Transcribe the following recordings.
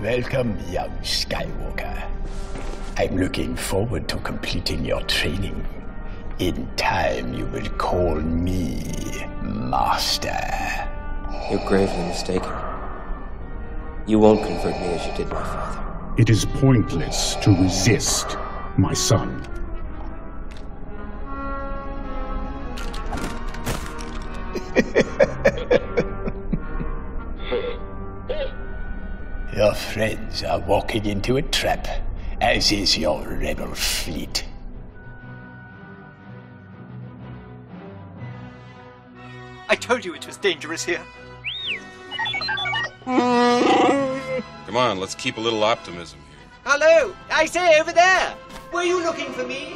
Welcome, young Skywalker. I'm looking forward to completing your training. In time, you will call me Master. You're gravely mistaken. You won't convert me as you did my father. It is pointless to resist, my son. Friends are walking into a trap, as is your rebel fleet. I told you it was dangerous here. Come on, let's keep a little optimism here. Hello! I say over there! Were you looking for me?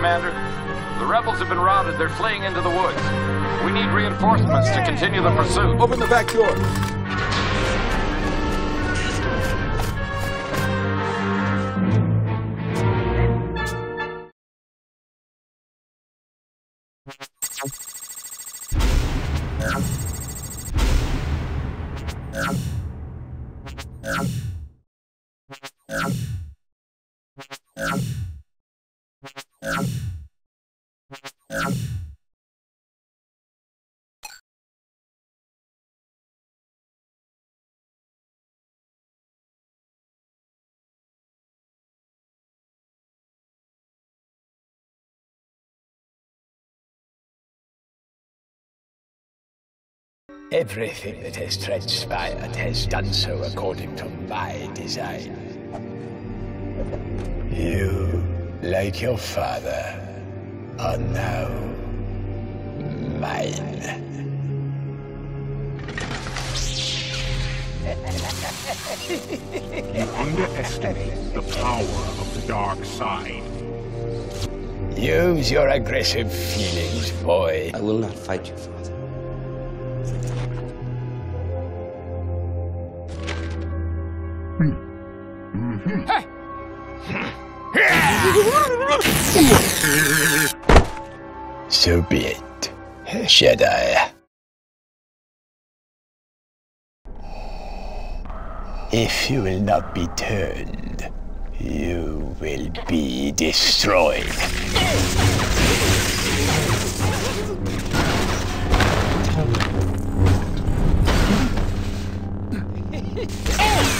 Commander. The rebels have been routed. They're fleeing into the woods. We need reinforcements to continue the pursuit. Open the back door. Everything that has transpired has done so according to my design. You, like your father, are now mine. You underestimate the power of the dark side. Use your aggressive feelings, boy. I will not fight you, Father. Hmm. Mm-hmm. So be it, Jedi. If you will not be turned, you will be destroyed.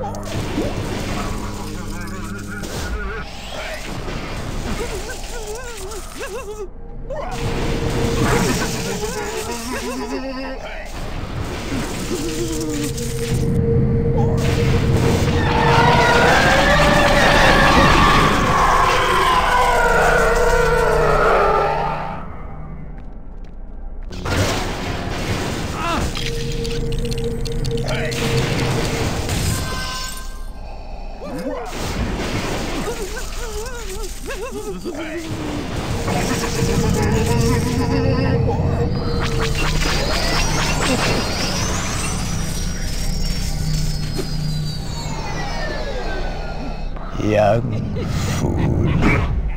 Young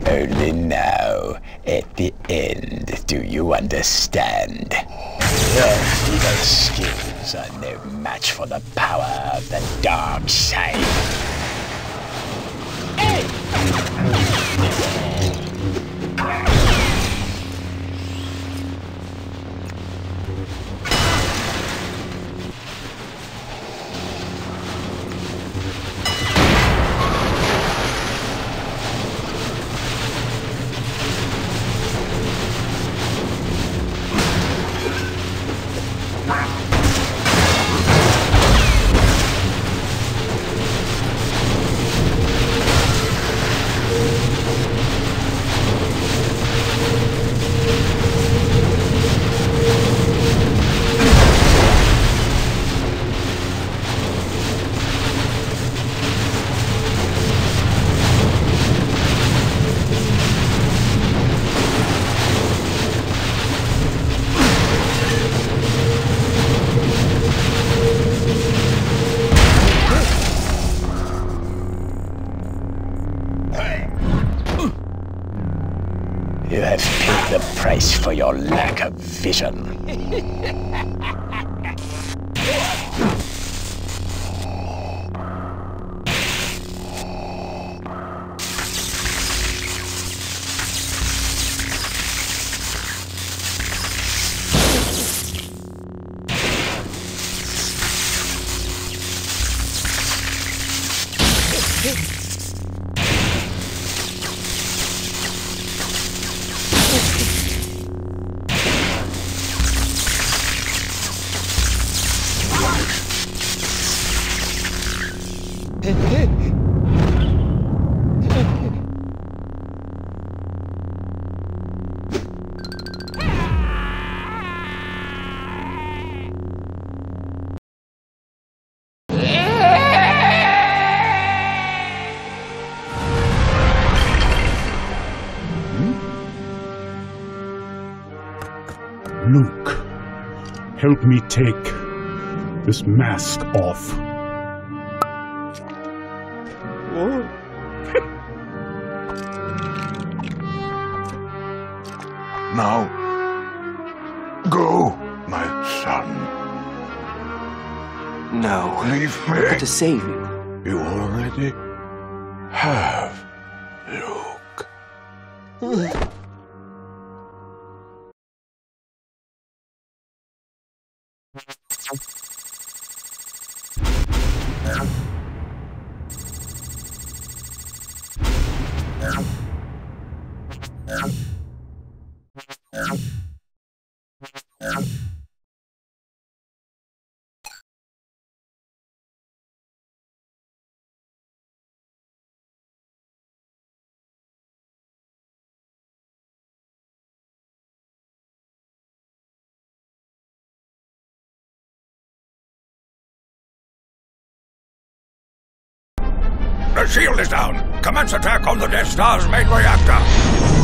Only now, at the end, do you understand? Feeble skills are no match for the power of the dark side. vision. Hey! help me take this mask off. now, go, my son. No. Leave me. I've to save you. You already have, Luke. The shield is down! Commence attack on the Death Star's main reactor!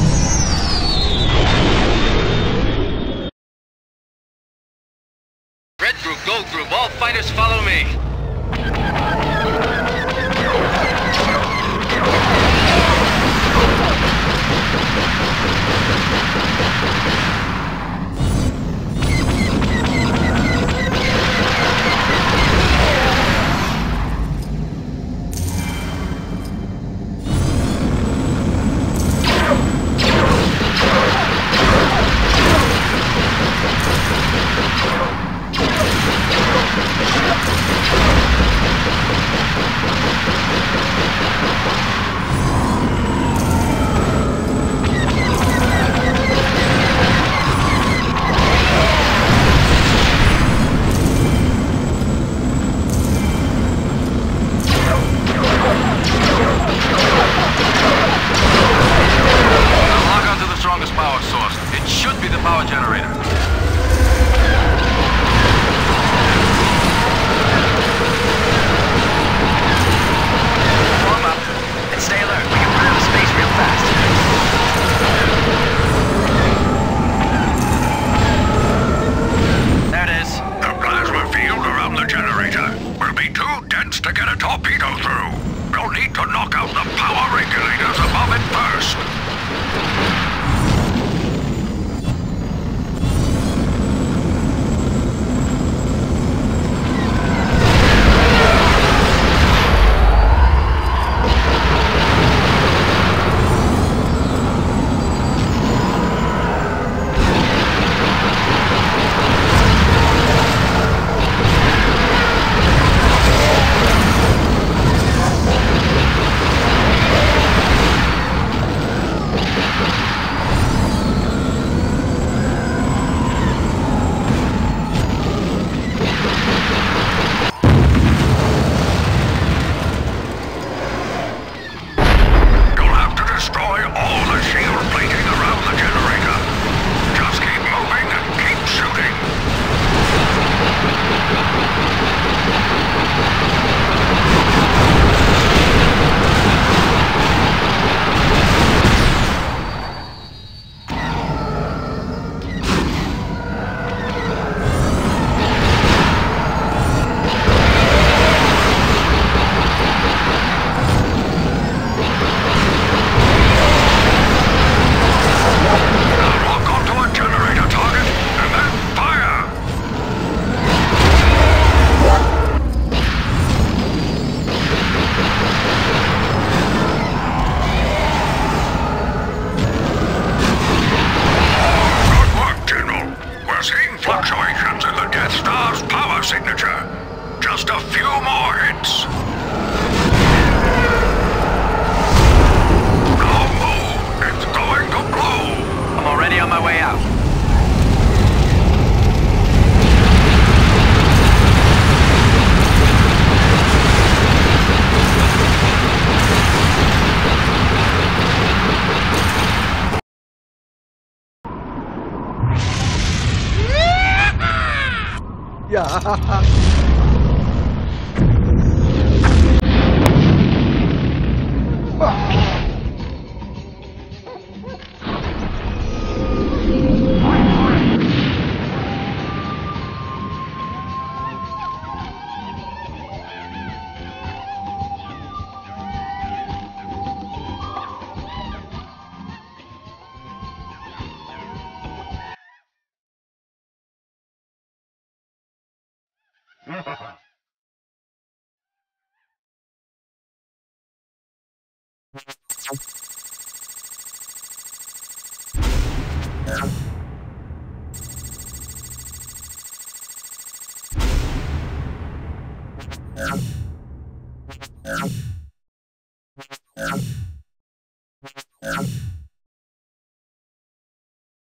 Yeah.